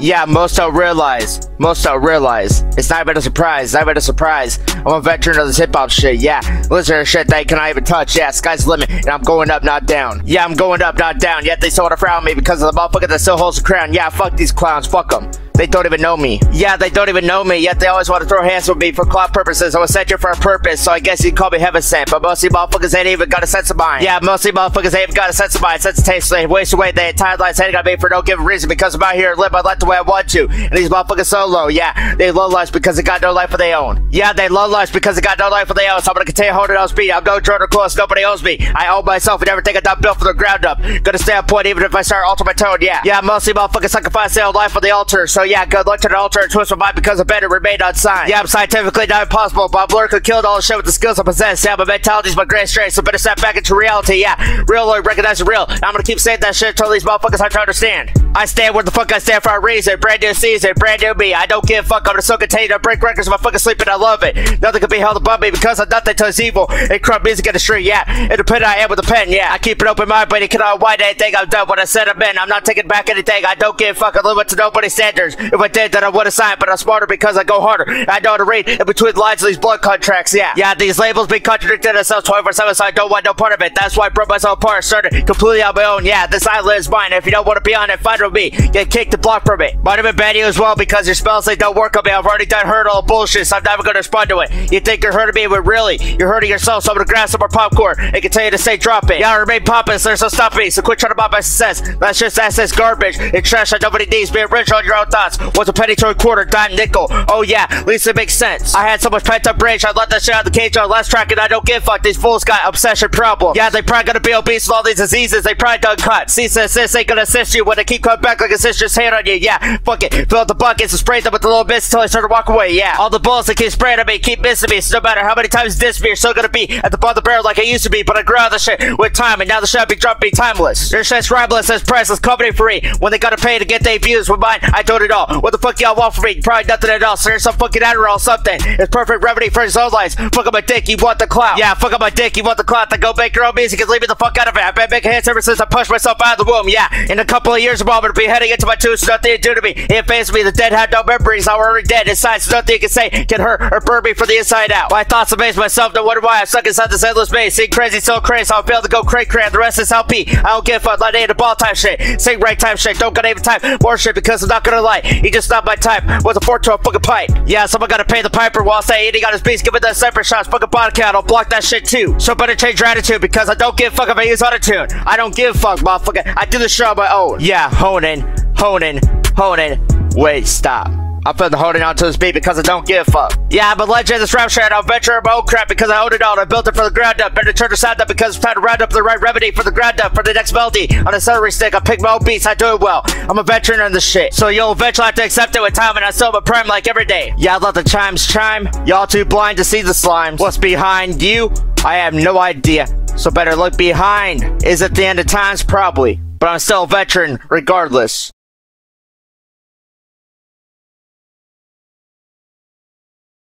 Yeah, most don't realize. Most don't realize. It's not even a surprise. It's Not even a surprise. I'm a veteran of this hip hop shit. Yeah, listen to shit they cannot even touch. Yeah, sky's the limit, and I'm going up, not down. Yeah, I'm going up, not down. Yet they still wanna frown me because of the motherfucker that still holds the crown. Yeah, fuck these clowns. Fuck them. They don't even know me. Yeah, they don't even know me, yet they always want to throw hands with me for clout purposes. I was sent here for a purpose, so I guess you can call me heaven sent. But mostly motherfuckers ain't even got a sense of mind. Yeah, mostly motherfuckers ain't even got a sense of mind. Sense of taste, they waste away their entire lives ain't got me for no given reason because I'm out here and live my life the way I want to. And these motherfuckers solo, yeah, they low lives because they got no life of their own. Yeah, they low lives because they got no life of their own. So I'm gonna continue holding on speed. I'm no Jordan Close, nobody owns me. I own myself and everything I done built from the ground up. Gonna stay on point even if I start altering my tone, yeah. Yeah, mostly motherfuckers sacrifice their own life on the altar. So yeah, good luck to the altar and twist my mind because I better remain unsigned. Yeah, I'm scientifically not impossible, but I'm lurking killed all the shit with the skills I possess. Yeah, my mentality's my great strength, so better step back into reality. Yeah, real Lord recognize the real. I'm gonna keep saying that shit until these motherfuckers have to understand. I stand where the fuck I stand for a reason. Brand new season, brand new me. I don't give a fuck. I'm so contained. I break records if I fucking sleep and I love it. Nothing can be held above me because I'm nothing to evil. And corrupt music in the street, yeah. Independent I am with a pen, yeah. I keep an open mind, but it cannot white anything I've done. What I said I'm in. I'm not taking back anything. I don't give a fuck. I live up to nobody's standards. If I did, then I would have signed, but I'm smarter because I go harder. I know how to read in between lines of these blood contracts, yeah. Yeah, these labels be contradicting themselves 24 7, so I don't want no part of it. That's why I broke myself apart, started completely on my own. Yeah, this island is mine. If you don't want to be on it, fight with me. Get kicked the block from it. Might have been bad as well because your spells they don't work on me. I've already done hurt all bullshit, so I'm never gonna respond to it. You think you're hurting me, but really, you're hurting yourself, so I'm gonna grab some more popcorn and continue to say drop it. Yeah, I remain popping, so stop me. So quit trying to buy my success. That's just assets garbage. It's trash that nobody needs. Being rich on your own What's a a quarter, dime nickel? Oh yeah, at least it makes sense. I had so much pent up rage, I let that shit out of the cage on last track, and I don't give a fuck. These fools got obsession problem. Yeah, they probably gonna be obese with all these diseases. They probably done cut. Cease and assist ain't gonna assist you when they keep coming back like a sister's hand on you. Yeah, fuck it. Fill up the buckets and spray them with the little bits until I start to walk away. Yeah, all the bullets that keep spraying at me keep missing me. So no matter how many times this me, you're still gonna be at the bottom of the barrel like I used to be. But I grew out of the shit with time, and now the shit be dropping timeless. Their shit's rhymeless as priceless, company free. When they gotta pay to get their views with mine, I it all. What the fuck y'all want from me? Probably nothing at all. Here's some fucking Adderall, something. It's perfect remedy for his own lives. Fuck up my dick, you want the clout. Yeah, fuck up my dick, you want the clout. Then go make your own music and leave me the fuck out of it. I've been making hits ever since I pushed myself out of the womb. Yeah, in a couple of years, I'm gonna be heading into my two, so nothing to do to me. It fazes me. The dead have no memories. I'm already dead inside, so nothing you can say can hurt or burn me from the inside out. My thoughts amaze myself. No wonder why I'm stuck inside this endless maze. Ceen Crazy, so crazy. I'll able to go cray cray. The rest is LP. I don't give a fuck. Like a ball type shit. Sing right time shit. Don't got even time. More shit because I'm not gonna lie. He just not my type. Was a four to a fucking pipe. Yeah, someone gotta pay the piper while say eating on his beast. Give it that separate shots. Fucking body count. I'll block that shit too. So better change your attitude because I don't give a fuck if I use autotune. I don't give a fuck, motherfucker. I do the show on my own. Yeah, honing, honing, honing. Wait, stop. I'm feeling holding on to this beat because I don't give a fuck. Yeah, I'm a legend this rap shit. I'll venture my own crap because I own it all. I built it from the ground up. Better turn the sound up because it's time to round up the right remedy for the ground up for the next melody. On a celery stick, I pick my own beats. I do it well. I'm a veteran in this shit. So you'll eventually have to accept it with time and I still have a prime like every day. Yeah, I let the chimes chime. Y'all too blind to see the slimes. What's behind you? I have no idea. So better look behind. Is it the end of times? Probably. But I'm still a veteran regardless.